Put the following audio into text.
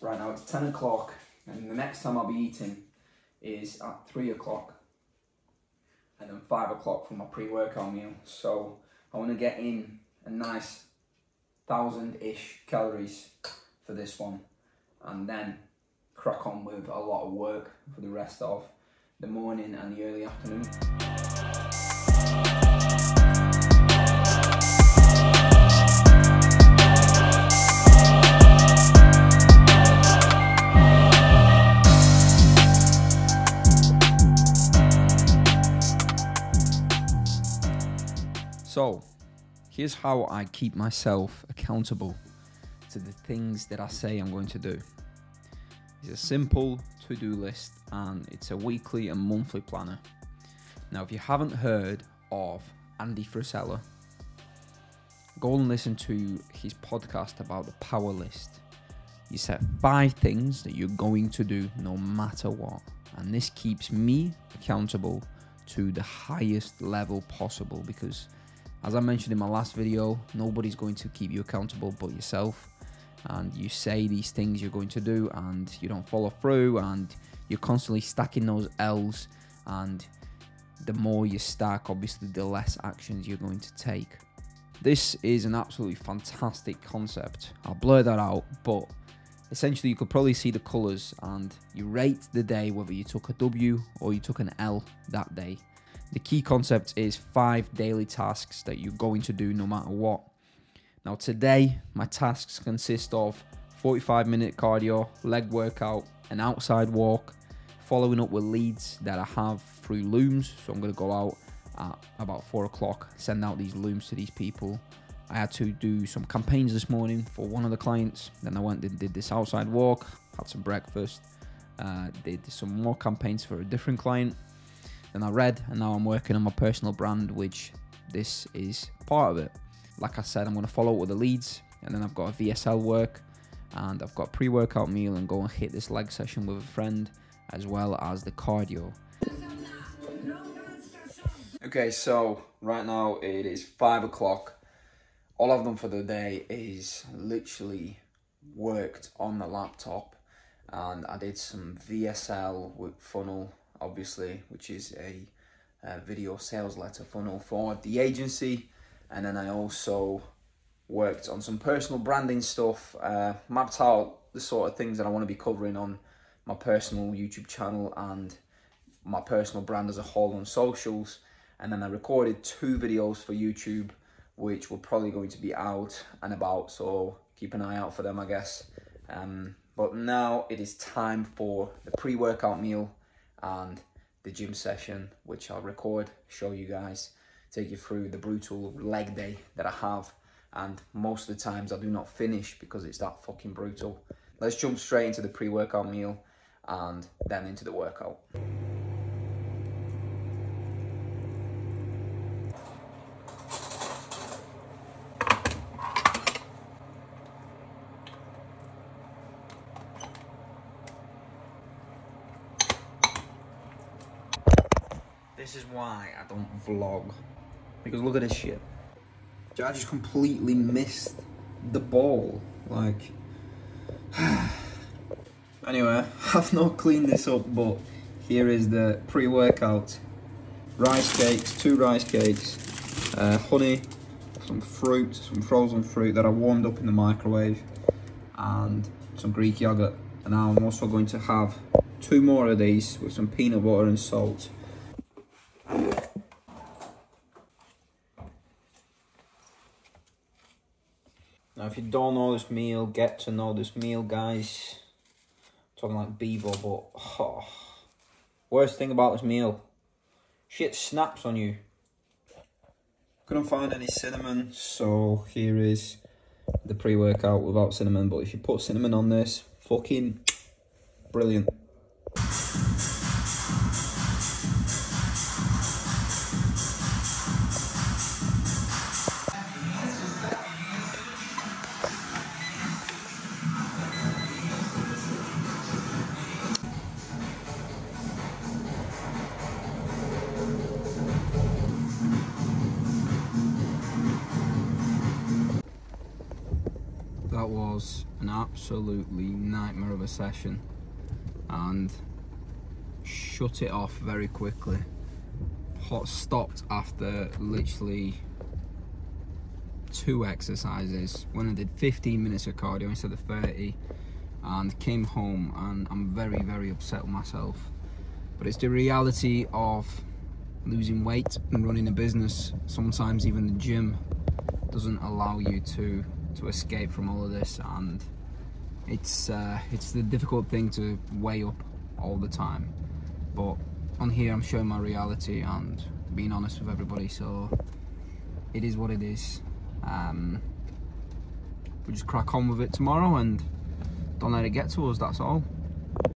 right now it's 10 o'clock and the next time I'll be eating is at 3 o'clock and then 5 o'clock for my pre-workout meal. So I want to get in a nice thousand-ish calories for this one and then crack on with a lot of work for the rest of the morning and the early afternoon. So, here's how I keep myself accountable to the things that I say I'm going to do. It's a simple to do list and it's a weekly and monthly planner. Now, if you haven't heard of Andy Frisella, go and listen to his podcast about the power list. You set five things that you're going to do no matter what, and this keeps me accountable to the highest level possible because as I mentioned in my last video, nobody's going to keep you accountable but yourself. And you say these things you're going to do and you don't follow through and you're constantly stacking those L's and the more you stack, obviously the less actions you're going to take. This is an absolutely fantastic concept. I'll blur that out, but essentially you could probably see the colors and you rate the day whether you took a W or you took an L that day. The key concept is five daily tasks that you're going to do no matter what. Now, today, my tasks consist of 45 minute cardio, leg workout, an outside walk, following up with leads that I have through looms. So, I'm going to go out at about four o'clock, send out these looms to these people. I had to do some campaigns this morning for one of the clients. Then I went and did this outside walk, had some breakfast, uh, did some more campaigns for a different client then I read, and now I'm working on my personal brand, which this is part of it. Like I said, I'm going to follow up with the leads, and then I've got a VSL work, and I've got a pre workout meal, and go and hit this leg session with a friend, as well as the cardio. Okay, so right now it is five o'clock. All I've done for the day is literally worked on the laptop and I did some VSL with funnel obviously, which is a, a video sales letter funnel for the agency. And then I also worked on some personal branding stuff, uh, mapped out the sort of things that I want to be covering on my personal YouTube channel and my personal brand as a whole on socials. And then I recorded two videos for YouTube, which were probably going to be out and about. So keep an eye out for them, I guess. Um, but now it is time for the pre-workout meal and the gym session, which I'll record, show you guys, take you through the brutal leg day that I have. And most of the times I do not finish because it's that fucking brutal. Let's jump straight into the pre-workout meal and then into the workout. This is why I don't vlog. Because look at this shit. I just completely missed the ball. Like, anyway, I've not cleaned this up, but here is the pre-workout. Rice cakes, two rice cakes, uh, honey, some fruit, some frozen fruit that I warmed up in the microwave, and some Greek yogurt. And now I'm also going to have two more of these with some peanut butter and salt. Now, if you don't know this meal, get to know this meal, guys. I'm talking like Bevo, but oh, worst thing about this meal, shit snaps on you. Couldn't find any cinnamon, so here is the pre-workout without cinnamon. But if you put cinnamon on this, fucking brilliant. Was an absolutely nightmare of a session. And shut it off very quickly. Hot stopped after literally two exercises. When I did 15 minutes of cardio instead of 30 and came home and I'm very very upset with myself. But it's the reality of losing weight and running a business. Sometimes even the gym doesn't allow you to to escape from all of this and it's uh, it's the difficult thing to weigh up all the time. But on here I'm showing my reality and being honest with everybody so it is what it is. Um, we just crack on with it tomorrow and don't let it get to us that's all